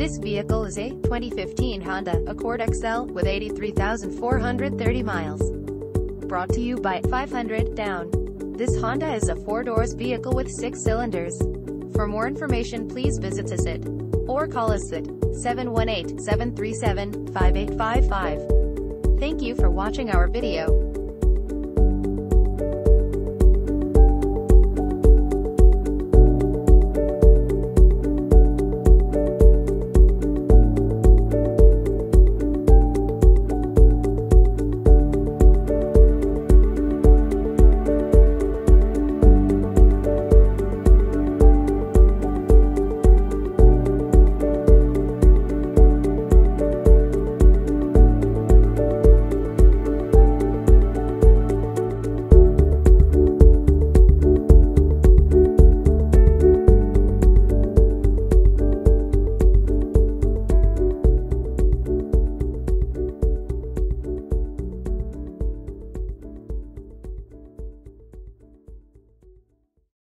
This vehicle is a 2015 Honda Accord XL with 83,430 miles. Brought to you by 500 Down. This Honda is a four-doors vehicle with six cylinders. For more information please visit us at or call us at 718-737-5855. Thank you for watching our video.